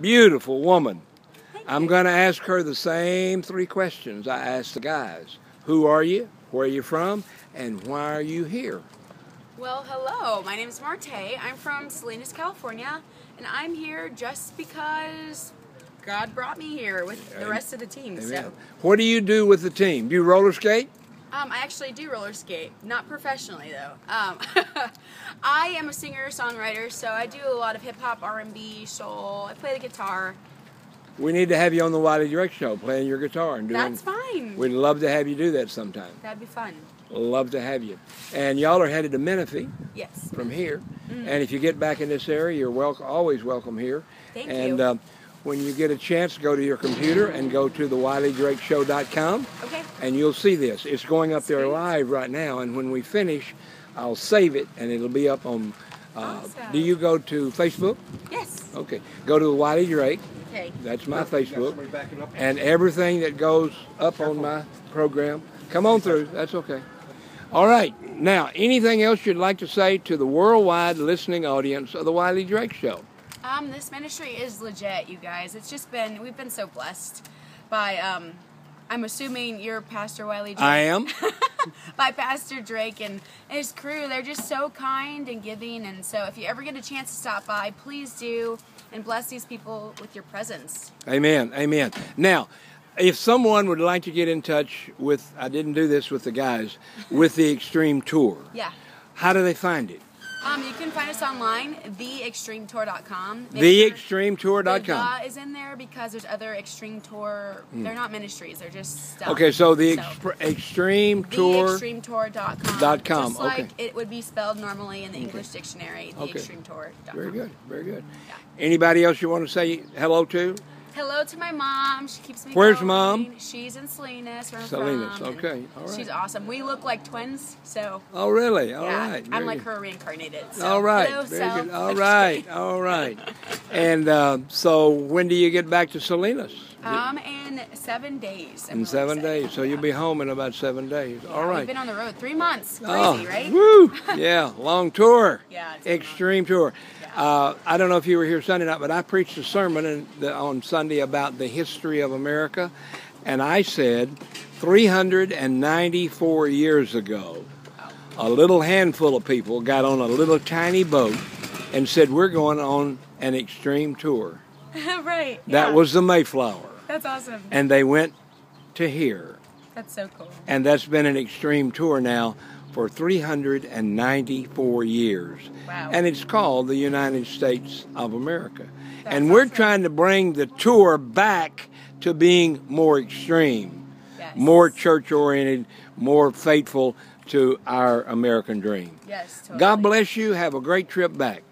beautiful woman. I'm going to ask her the same three questions I asked the guys. Who are you? Where are you from? And why are you here? Well, hello. My name is Marte. I'm from Salinas, California, and I'm here just because God brought me here with the rest of the team. Amen. So, What do you do with the team? Do you roller skate? Um, I actually do roller skate, not professionally though. Um, I am a singer-songwriter, so I do a lot of hip hop, R&B, soul. I play the guitar. We need to have you on the Wiley Drake Show playing your guitar and doing. That's fine. We'd love to have you do that sometime. That'd be fun. Love to have you. And y'all are headed to Menifee Yes. from here. Mm. And if you get back in this area, you're welcome, always welcome here. Thank and you. uh, when you get a chance, go to your computer and go to the WileyDrakeShow.com, Okay. And you'll see this. It's going up there live right now. And when we finish, I'll save it, and it'll be up on. Uh, Awesome. Do you go to Facebook? Yes. Okay. Go to Wiley Drake. Okay. That's my Facebook. somebody backing up? And everything that goes up on my program, come on through. That's okay. All right. Now, anything else you'd like to say to the worldwide listening audience of the Wiley Drake Show? Um, this ministry is legit, you guys. It's just been we've been so blessed by um, I'm assuming you're Pastor Wiley. Drake. I am. by Pastor Drake and his crew. They're just so kind and giving. And so, if you ever get a chance to stop by, please do and bless these people with your presence. Amen. Amen. Now, if someone would like to get in touch with, I didn't do this with the guys, with the Extreme Tour, Yeah. how do they find it? Um, you can find us online, theextremetour.com. Make sure The TheExtremeTour.com. "the" is in there because there's other extreme tour. They're not ministries. They're just stuff. Okay, so the So, Expr- Extreme Tour. TheExtremeTour.com. Dot com, Just like okay. it would be spelled normally in the English dictionary, Okay. TheExtremeTour.com. Very good. Very good. Yeah. Anybody else you want to say hello to? Hello to my mom. She keeps me. Where's going. Mom? She's in Salinas. Salinas, okay, all right. She's awesome. We look like twins, so Oh, really? All right. yeah, very I'm like good. her reincarnated. So. All right. Hello, Very self. good. All right. All right. And uh, so, when do you get back to Salinas? Um, in seven days. I'm in really seven excited. days. So you'll be home in about seven days. Yeah, All We've been on the road three months. Crazy, oh, right? Woo! Yeah, long tour. Yeah. Extreme tour. Uh, I don't know if you were here Sunday night, but I preached a sermon in the, on Sunday about the history of America, and I said 394 years ago, a little handful of people got on a little tiny boat and said, "We're going on an extreme tour." right. That yeah. was the Mayflower, That's awesome. and they went to here. That's so cool. and that's been an extreme tour now for 394 years. Wow. And it's called the United States of America. That's and we're awesome. trying to bring the tour back to being more extreme, Yes. more church oriented, more faithful to our American dream. Yes. Totally. God bless you. Have a great trip back.